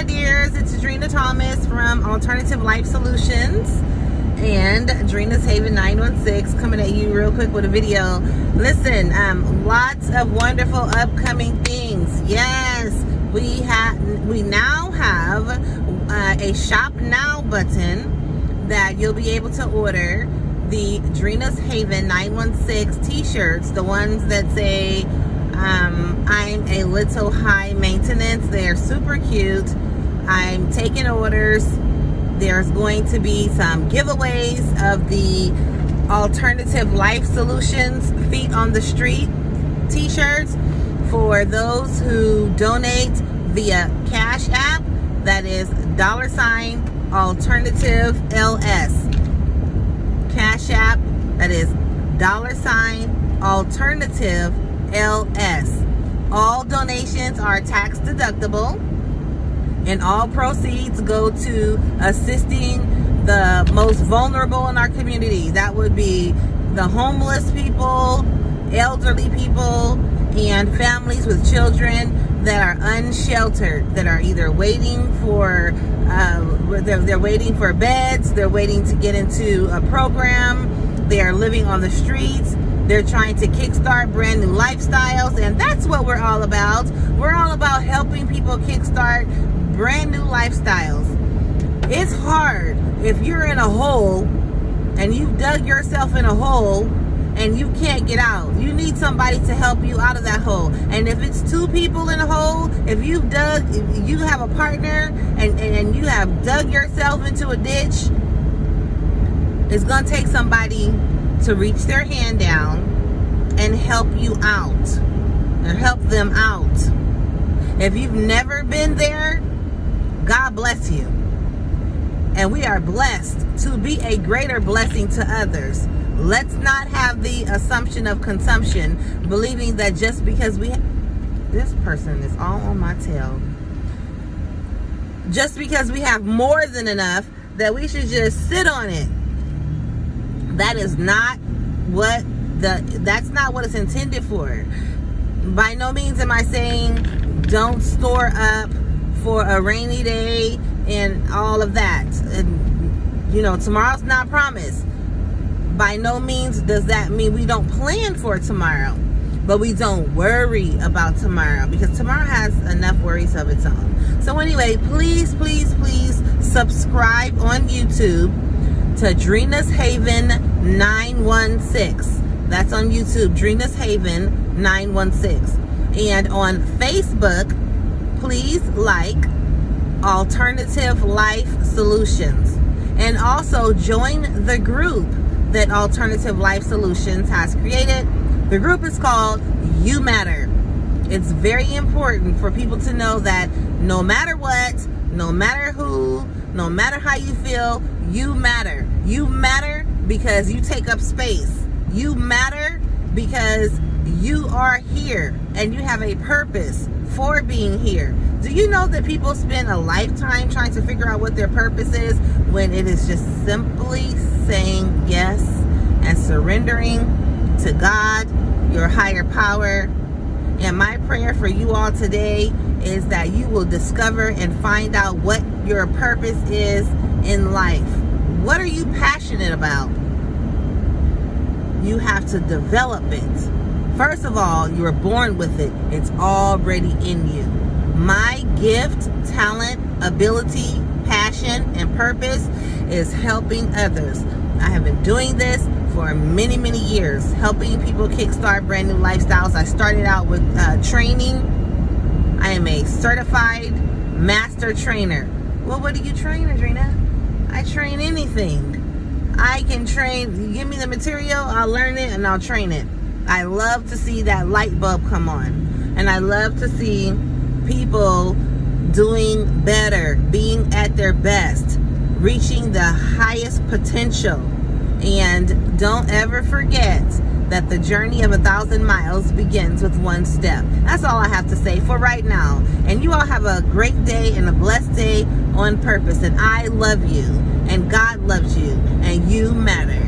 my dears. It's Drina Thomas from Alternative Life Solutions and Drina's Haven 916 coming at you real quick with a video. Listen, um, lots of wonderful upcoming things. Yes, we have we now have uh, a shop now button that you'll be able to order the Drina's Haven 916 t-shirts, the ones that say um, I'm a little high maintenance. They're super cute. I'm taking orders. There's going to be some giveaways of the Alternative Life Solutions Feet on the Street t-shirts for those who donate via Cash App. That is dollar sign alternative LS. Cash App. That is dollar sign alternative LS. All donations are tax deductible and all proceeds go to assisting the most vulnerable in our community. That would be the homeless people, elderly people, and families with children that are unsheltered, that are either waiting for, uh, they're, they're waiting for beds, they're waiting to get into a program, they are living on the streets, they're trying to kickstart brand new lifestyles, and that's what we're all about. We're all about helping people kickstart lifestyles. It's hard if you're in a hole and you've dug yourself in a hole and you can't get out. You need somebody to help you out of that hole. And if it's two people in a hole, if you've dug, if you have a partner and, and you have dug yourself into a ditch, it's going to take somebody to reach their hand down and help you out or help them out. If you've never been there, God bless you. And we are blessed to be a greater blessing to others. Let's not have the assumption of consumption, believing that just because we this person is all on my tail. Just because we have more than enough that we should just sit on it that is not what the that's not what it's intended for by no means am i saying don't store up for a rainy day and all of that and you know tomorrow's not promised by no means does that mean we don't plan for tomorrow but we don't worry about tomorrow because tomorrow has enough worries of its own so anyway please please please subscribe on youtube to Drina's Haven 916. That's on YouTube, Drina's Haven 916. And on Facebook, please like Alternative Life Solutions. And also join the group that Alternative Life Solutions has created. The group is called You Matter. It's very important for people to know that no matter what, no matter who, no matter how you feel, you matter. You matter because you take up space. You matter because you are here and you have a purpose for being here. Do you know that people spend a lifetime trying to figure out what their purpose is when it is just simply saying yes and surrendering to God, your higher power? And my prayer for you all today is that you will discover and find out what your purpose is in life. What are you passionate about? You have to develop it. First of all, you were born with it. It's already in you. My gift, talent, ability, passion, and purpose is helping others. I have been doing this for many, many years, helping people kickstart brand new lifestyles. I started out with uh, training. I am a certified master trainer. Well, what do you train, Adrena? I train anything. I can train, give me the material, I'll learn it and I'll train it. I love to see that light bulb come on. And I love to see people doing better, being at their best, reaching the highest potential. And don't ever forget that the journey of a thousand miles begins with one step. That's all I have to say for right now. And you all have a great day and a blessed day on purpose. And I love you. And God loves you. And you matter.